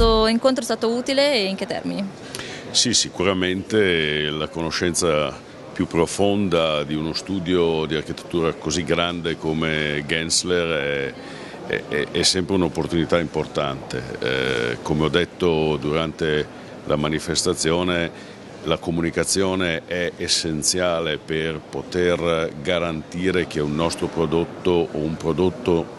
questo incontro è stato utile e in che termini? Sì, sicuramente la conoscenza più profonda di uno studio di architettura così grande come Gensler è, è, è sempre un'opportunità importante. Eh, come ho detto durante la manifestazione, la comunicazione è essenziale per poter garantire che un nostro prodotto o un prodotto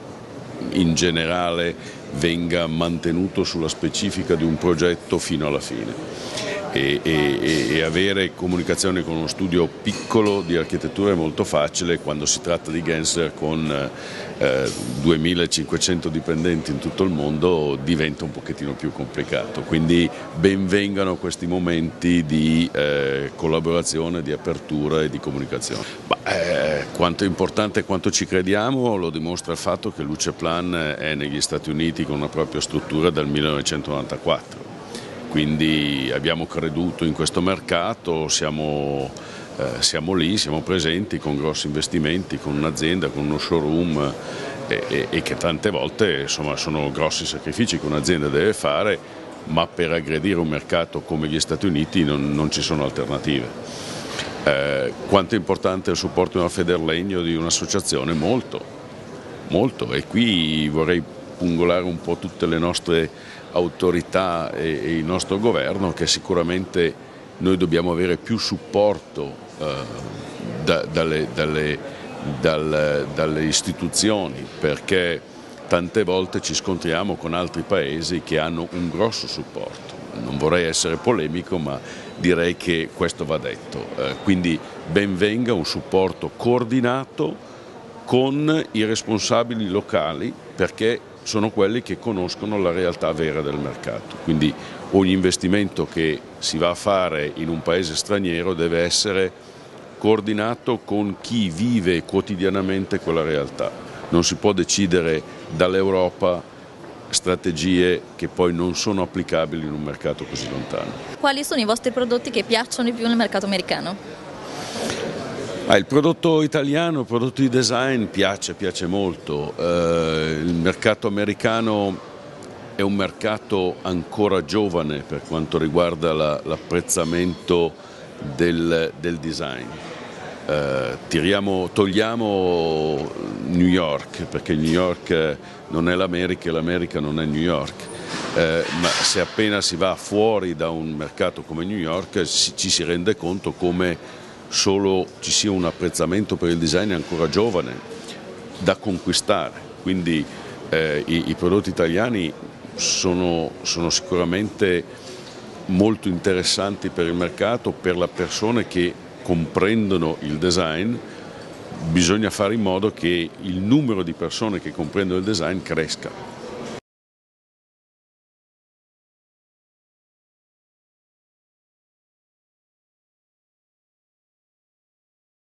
in generale venga mantenuto sulla specifica di un progetto fino alla fine e, e, e, avere comunicazione con uno studio piccolo di architettura è molto facile, quando si tratta di Gensler con eh, 2500 dipendenti in tutto il mondo diventa un pochettino più complicato, quindi benvengano questi momenti di eh, collaborazione, di apertura e di comunicazione. Ma, eh, quanto è importante e quanto ci crediamo lo dimostra il fatto che Luce Plan è negli Stati Uniti con una propria struttura dal 1994 quindi abbiamo creduto in questo mercato, siamo, eh, siamo lì, siamo presenti con grossi investimenti, con un'azienda, con uno showroom e, e, e che tante volte insomma, sono grossi sacrifici che un'azienda deve fare, ma per aggredire un mercato come gli Stati Uniti non, non ci sono alternative. Eh, quanto è importante il supporto di una Federlegno, di un'associazione? Molto, molto e qui vorrei pungolare un po' tutte le nostre autorità e, e il nostro governo che sicuramente noi dobbiamo avere più supporto eh, da, dalle, dalle, dalle, dalle istituzioni perché tante volte ci scontriamo con altri paesi che hanno un grosso supporto. Non vorrei essere polemico, ma direi che questo va detto. Eh, quindi benvenga un supporto coordinato con i responsabili locali perché sono quelli che conoscono la realtà vera del mercato. Quindi ogni investimento che si va a fare in un paese straniero deve essere coordinato con chi vive quotidianamente quella realtà. Non si può decidere dall'Europa strategie che poi non sono applicabili in un mercato così lontano. Quali sono i vostri prodotti che piacciono di più nel mercato americano? Ah, il prodotto italiano, il prodotto di design piace, piace molto. Eh, il mercato americano è un mercato ancora giovane per quanto riguarda la, l'apprezzamento del, del design. Eh, tiriamo, togliamo New York perché New York non è l'America e l'America non è New York. Eh, ma se appena si va fuori da un mercato come New York ci, ci si rende conto come solo ci sia un apprezzamento per il design ancora giovane da conquistare. Quindi eh, i, i, prodotti italiani sono, sono, sicuramente molto interessanti per il mercato, per le persone che comprendono il design. Bisogna fare in modo che il numero di persone che comprendono il design cresca.